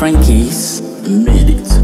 Frankie's made it.